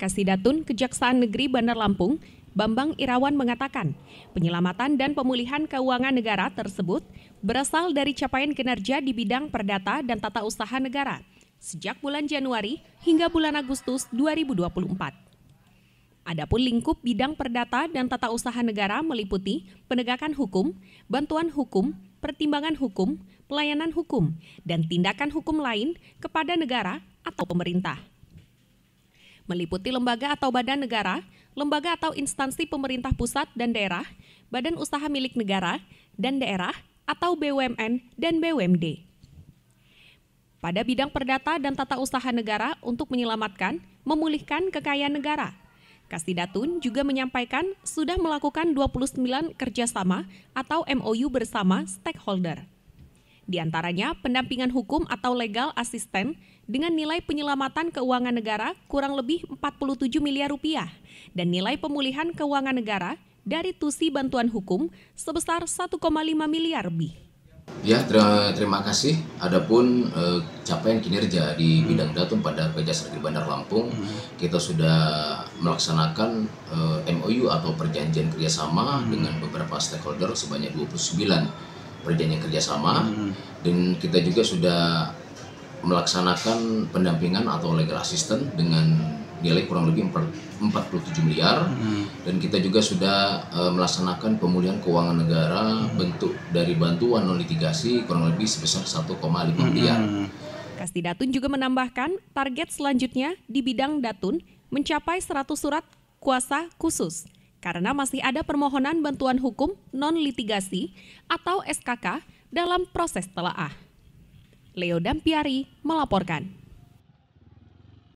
Kasidatun Kejaksaan Negeri Bandar Lampung, Bambang Irawan mengatakan, penyelamatan dan pemulihan keuangan negara tersebut berasal dari capaian kinerja di bidang perdata dan tata usaha negara sejak bulan Januari hingga bulan Agustus 2024. Adapun lingkup bidang perdata dan tata usaha negara meliputi penegakan hukum, bantuan hukum, pertimbangan hukum, pelayanan hukum, dan tindakan hukum lain kepada negara atau pemerintah meliputi lembaga atau badan negara, lembaga atau instansi pemerintah pusat dan daerah, badan usaha milik negara dan daerah atau BUMN dan BUMD. Pada bidang perdata dan tata usaha negara untuk menyelamatkan, memulihkan kekayaan negara. Kasidatun juga menyampaikan sudah melakukan 29 kerjasama atau MOU bersama stakeholder. Di antaranya pendampingan hukum atau legal asisten dengan nilai penyelamatan keuangan negara kurang lebih 47 miliar rupiah dan nilai pemulihan keuangan negara dari tusi bantuan hukum sebesar 1,5 miliar lebih. Ya, terima, kasih. Adapun eh, capaian kinerja di bidang datum pada Kejaksaan Negeri Bandar Lampung, hmm. kita sudah melaksanakan eh, MOU atau perjanjian kerjasama hmm. dengan beberapa stakeholder sebanyak 29 perjanjian kerjasama hmm. dan kita juga sudah melaksanakan pendampingan atau legal assistant dengan nilai kurang lebih 47 miliar hmm. dan kita juga sudah uh, melaksanakan pemulihan keuangan negara hmm. bentuk dari bantuan non litigasi kurang lebih sebesar 1,5 hmm. miliar. Kasdidatun juga menambahkan target selanjutnya di bidang datun mencapai 100 surat kuasa khusus karena masih ada permohonan bantuan hukum non-litigasi atau SKK dalam proses telaah. Leo Dampiari melaporkan.